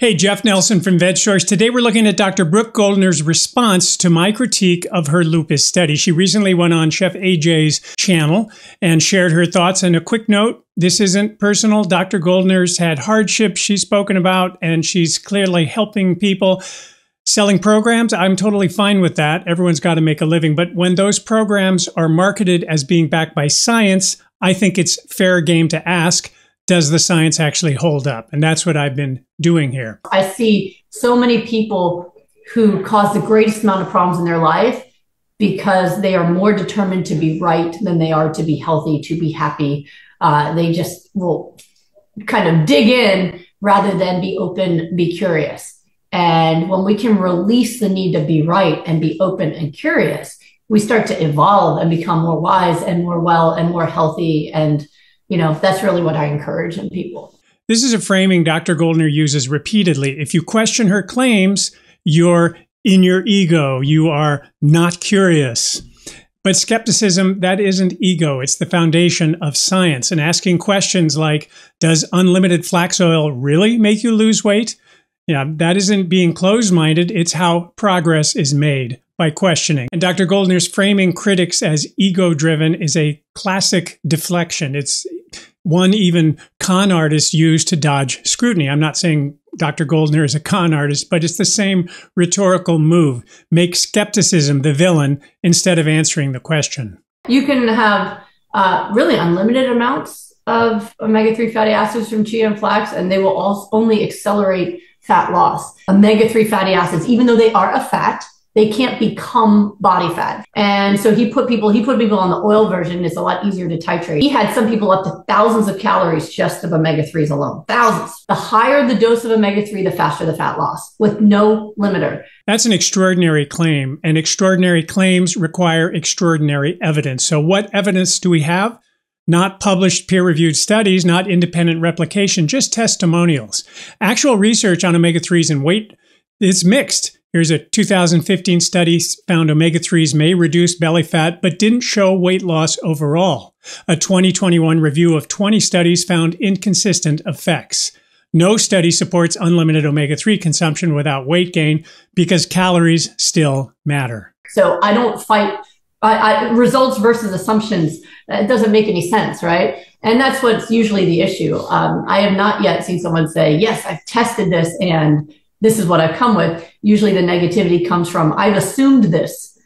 Hey, Jeff Nelson from VegSource. Today we're looking at Dr. Brooke Goldner's response to my critique of her lupus study. She recently went on Chef AJ's channel and shared her thoughts. And a quick note this isn't personal. Dr. Goldner's had hardships she's spoken about, and she's clearly helping people. Selling programs, I'm totally fine with that. Everyone's got to make a living. But when those programs are marketed as being backed by science, I think it's fair game to ask does the science actually hold up? And that's what I've been doing here. I see so many people who cause the greatest amount of problems in their life because they are more determined to be right than they are to be healthy, to be happy. Uh, they just will kind of dig in rather than be open, be curious. And when we can release the need to be right and be open and curious, we start to evolve and become more wise and more well and more healthy and you know, that's really what I encourage in people. This is a framing Dr. Goldner uses repeatedly. If you question her claims, you're in your ego, you are not curious. But skepticism, that isn't ego. It's the foundation of science. And asking questions like, does unlimited flax oil really make you lose weight? Yeah, that isn't being closed minded. It's how progress is made by questioning. And Dr. Goldner's framing critics as ego driven is a classic deflection. It's one even con artists use to dodge scrutiny. I'm not saying Dr. Goldner is a con artist, but it's the same rhetorical move. Make skepticism the villain instead of answering the question. You can have uh, really unlimited amounts of omega 3 fatty acids from chia and flax, and they will also only accelerate fat loss. Omega 3 fatty acids, even though they are a fat, they can't become body fat. And so he put people, he put people on the oil version. It's a lot easier to titrate. He had some people up to thousands of calories just of omega 3s alone. Thousands. The higher the dose of omega 3, the faster the fat loss with no limiter. That's an extraordinary claim. And extraordinary claims require extraordinary evidence. So, what evidence do we have? Not published peer reviewed studies, not independent replication, just testimonials. Actual research on omega 3s and weight is mixed. Here's a 2015 study found omega 3s may reduce belly fat, but didn't show weight loss overall. A 2021 review of 20 studies found inconsistent effects. No study supports unlimited omega 3 consumption without weight gain because calories still matter. So I don't fight I, I, results versus assumptions. It doesn't make any sense, right? And that's what's usually the issue. Um, I have not yet seen someone say, yes, I've tested this and this is what I've come with. Usually the negativity comes from, I've assumed this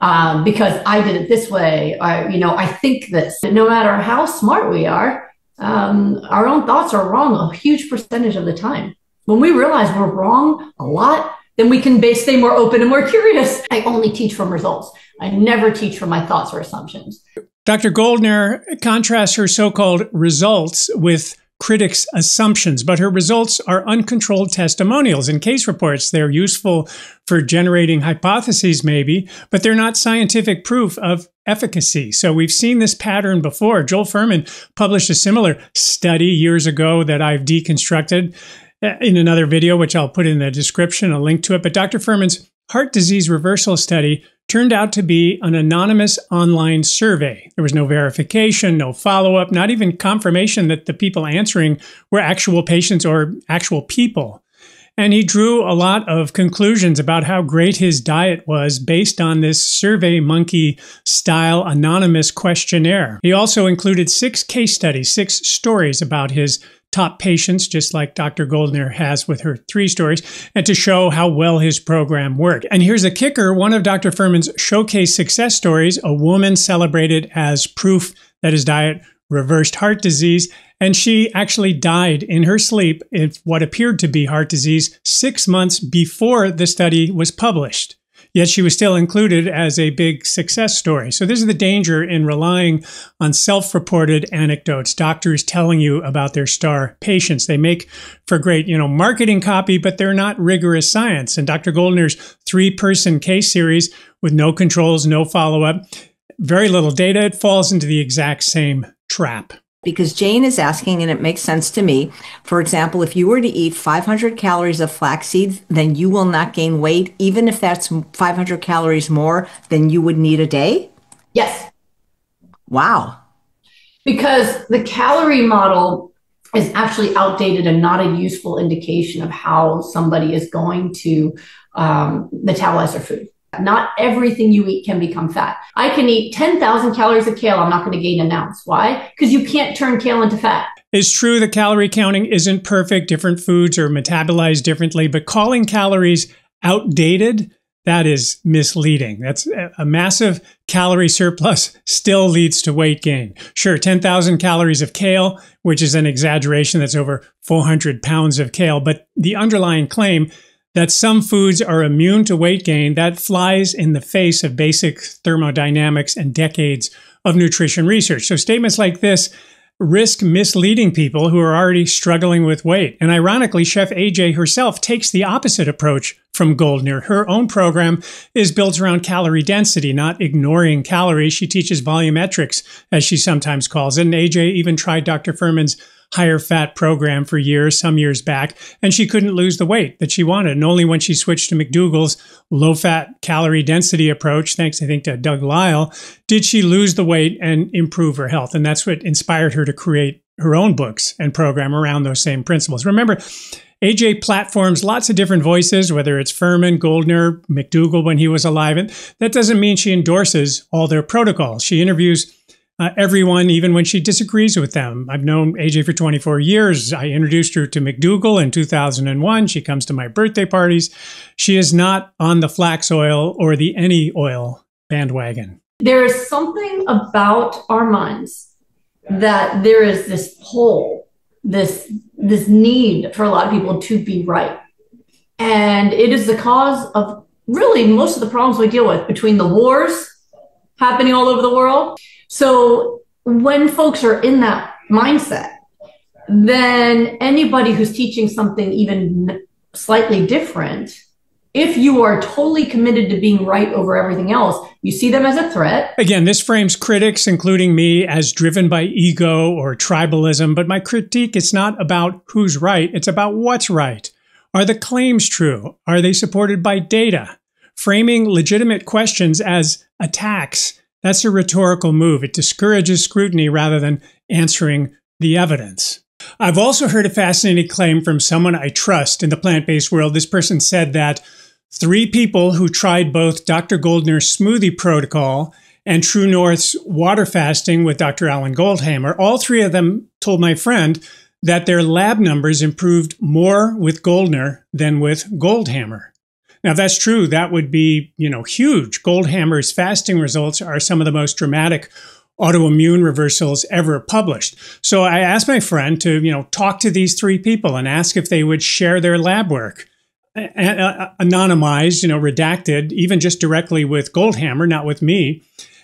um, because I did it this way. I, you know, I think this. No matter how smart we are, um, our own thoughts are wrong a huge percentage of the time. When we realize we're wrong a lot, then we can stay more open and more curious. I only teach from results. I never teach from my thoughts or assumptions. Dr. Goldner contrasts her so called results with critics' assumptions, but her results are uncontrolled testimonials and case reports. They're useful for generating hypotheses, maybe, but they're not scientific proof of efficacy. So we've seen this pattern before. Joel Fuhrman published a similar study years ago that I've deconstructed uh, in another video, which I'll put in the description, a link to it. But Dr. Fuhrman's heart disease reversal study turned out to be an anonymous online survey. There was no verification, no follow up, not even confirmation that the people answering were actual patients or actual people. And he drew a lot of conclusions about how great his diet was based on this survey monkey style anonymous questionnaire. He also included six case studies, six stories about his top patients, just like Dr. Goldner has with her three stories, and to show how well his program worked. And here's a kicker one of Dr. Fuhrman's showcase success stories a woman celebrated as proof that his diet reversed heart disease. And she actually died in her sleep of what appeared to be heart disease six months before the study was published yet she was still included as a big success story. So, this is the danger in relying on self reported anecdotes, doctors telling you about their star patients. They make for great, you know, marketing copy, but they're not rigorous science. And Dr. Goldner's three person case series with no controls, no follow up, very little data, it falls into the exact same trap because Jane is asking, and it makes sense to me. For example, if you were to eat 500 calories of flaxseed, then you will not gain weight, even if that's 500 calories more than you would need a day? Yes. Wow. Because the calorie model is actually outdated and not a useful indication of how somebody is going to um, metabolize their food. Not everything you eat can become fat. I can eat 10,000 calories of kale. I'm not going to gain an ounce. Why? Because you can't turn kale into fat. It's true that calorie counting isn't perfect. Different foods are metabolized differently, but calling calories outdated that is misleading. That's a massive calorie surplus still leads to weight gain. Sure, 10,000 calories of kale, which is an exaggeration. That's over 400 pounds of kale. But the underlying claim that some foods are immune to weight gain, that flies in the face of basic thermodynamics and decades of nutrition research. So statements like this risk misleading people who are already struggling with weight. And ironically, Chef AJ herself takes the opposite approach from Goldner. Her own program is built around calorie density, not ignoring calories. She teaches volumetrics, as she sometimes calls it. And AJ even tried Dr. Fuhrman's higher fat program for years, some years back, and she couldn't lose the weight that she wanted. And only when she switched to McDougall's low fat calorie density approach, thanks, I think, to Doug Lisle, did she lose the weight and improve her health. And that's what inspired her to create her own books and program around those same principles. Remember, AJ platforms lots of different voices, whether it's Fuhrman, Goldner, McDougall when he was alive. And that doesn't mean she endorses all their protocols. She interviews uh, everyone, even when she disagrees with them. I've known AJ for 24 years. I introduced her to McDougall in 2001. She comes to my birthday parties. She is not on the flax oil or the any oil bandwagon. There is something about our minds that there is this pull, this this need for a lot of people to be right. And it is the cause of really most of the problems we deal with between the wars happening all over the world so when folks are in that mindset, then anybody who's teaching something even slightly different, if you are totally committed to being right over everything else, you see them as a threat. Again, this frames critics, including me, as driven by ego or tribalism. But my critique is not about who's right, it's about what's right. Are the claims true? Are they supported by data? Framing legitimate questions as attacks that's a rhetorical move. It discourages scrutiny rather than answering the evidence. I've also heard a fascinating claim from someone I trust in the plant based world. This person said that three people who tried both Dr. Goldner's smoothie protocol and True North's water fasting with Dr. Alan Goldhamer, all three of them told my friend that their lab numbers improved more with Goldner than with Goldhamer. Now, that's true, that would be, you know, huge. Goldhamer's fasting results are some of the most dramatic autoimmune reversals ever published. So I asked my friend to, you know, talk to these three people and ask if they would share their lab work. Anonymized, you know, redacted, even just directly with Goldhamer, not with me.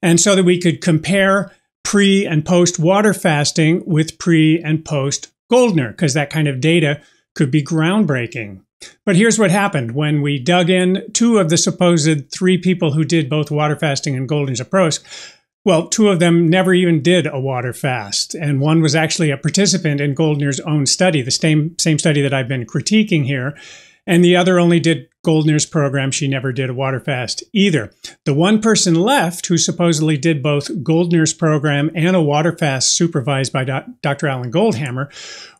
And so that we could compare pre and post water fasting with pre and post Goldner, because that kind of data could be groundbreaking. But here's what happened when we dug in two of the supposed three people who did both water fasting and Goldner's approach. Well, two of them never even did a water fast, and one was actually a participant in Goldner's own study, the same same study that I've been critiquing here and the other only did Goldner's program. She never did a water fast either. The one person left who supposedly did both Goldner's program and a water fast supervised by Dr. Alan Goldhamer,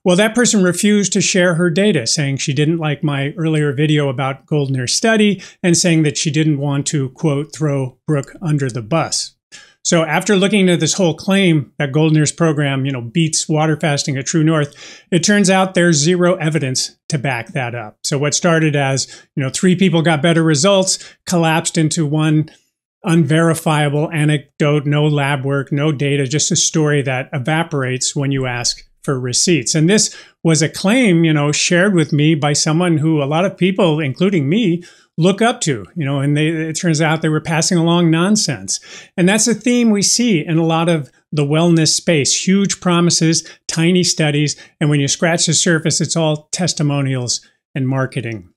well, that person refused to share her data, saying she didn't like my earlier video about Goldner's study and saying that she didn't want to, quote, throw Brooke under the bus. So after looking at this whole claim that Goldner's program, you know, beats water fasting at True North, it turns out there's zero evidence to back that up. So what started as, you know, three people got better results collapsed into one unverifiable anecdote, no lab work, no data, just a story that evaporates when you ask for receipts. And this was a claim, you know, shared with me by someone who a lot of people, including me, look up to, you know, and they, it turns out they were passing along nonsense. And that's a theme we see in a lot of the wellness space huge promises, tiny studies. And when you scratch the surface, it's all testimonials and marketing.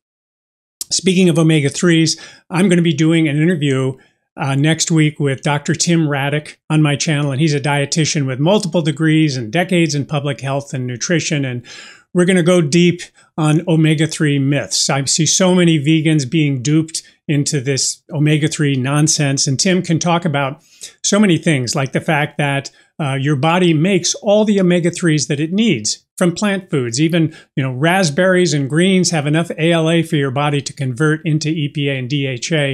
Speaking of omega 3s, I'm going to be doing an interview uh, next week with Dr. Tim Radak on my channel. And he's a dietitian with multiple degrees and decades in public health and nutrition. And we're going to go deep on omega 3 myths. I see so many vegans being duped into this omega 3 nonsense. And Tim can talk about so many things, like the fact that uh, your body makes all the omega 3s that it needs. From plant foods. Even, you know, raspberries and greens have enough ALA for your body to convert into EPA and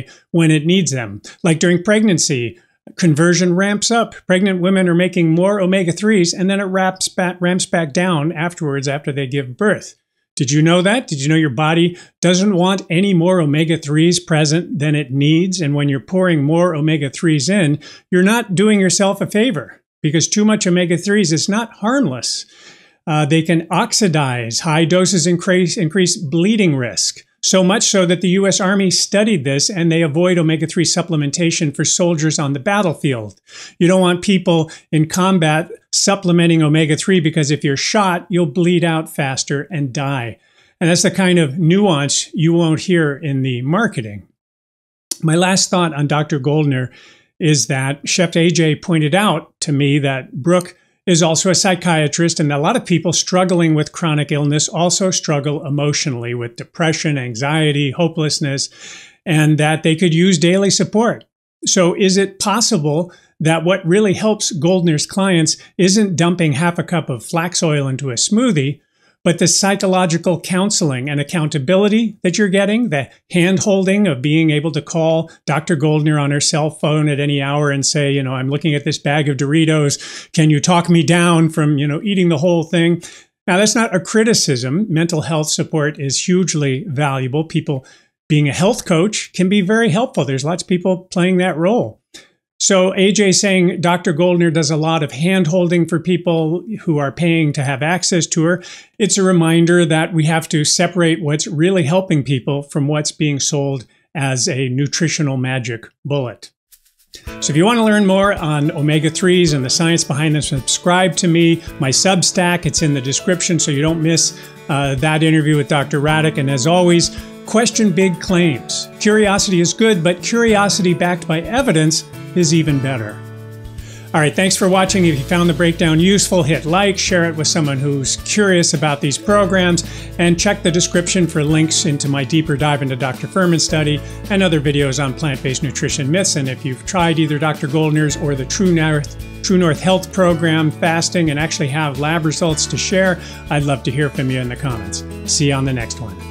DHA when it needs them. Like during pregnancy, conversion ramps up. Pregnant women are making more omega 3s and then it ramps back, ramps back down afterwards after they give birth. Did you know that? Did you know your body doesn't want any more omega 3s present than it needs? And when you're pouring more omega 3s in, you're not doing yourself a favor because too much omega 3s is not harmless. Uh, they can oxidize. High doses increase, increase bleeding risk. So much so that the US Army studied this and they avoid omega 3 supplementation for soldiers on the battlefield. You don't want people in combat supplementing omega 3 because if you're shot, you'll bleed out faster and die. And that's the kind of nuance you won't hear in the marketing. My last thought on Dr. Goldner is that Chef AJ pointed out to me that Brooke is also a psychiatrist, and a lot of people struggling with chronic illness also struggle emotionally with depression, anxiety, hopelessness, and that they could use daily support. So, is it possible that what really helps Goldner's clients isn't dumping half a cup of flax oil into a smoothie, but the psychological counseling and accountability that you're getting, the hand holding of being able to call Dr. Goldner on her cell phone at any hour and say, you know, I'm looking at this bag of Doritos. Can you talk me down from, you know, eating the whole thing? Now, that's not a criticism. Mental health support is hugely valuable. People being a health coach can be very helpful. There's lots of people playing that role. So AJ saying Dr. Goldner does a lot of hand holding for people who are paying to have access to her. It's a reminder that we have to separate what's really helping people from what's being sold as a nutritional magic bullet. So if you want to learn more on omega-3s and the science behind them, subscribe to me, my Substack. It's in the description so you don't miss uh, that interview with Dr. Radak. And as always, question big claims. Curiosity is good, but curiosity backed by evidence is even better. All right, thanks for watching. If you found the breakdown useful, hit like, share it with someone who's curious about these programs, and check the description for links into my deeper dive into Dr. Fuhrman's study and other videos on plant-based nutrition myths. And if you've tried either Dr. Goldner's or the True North, True North Health Program fasting and actually have lab results to share, I'd love to hear from you in the comments. See you on the next one.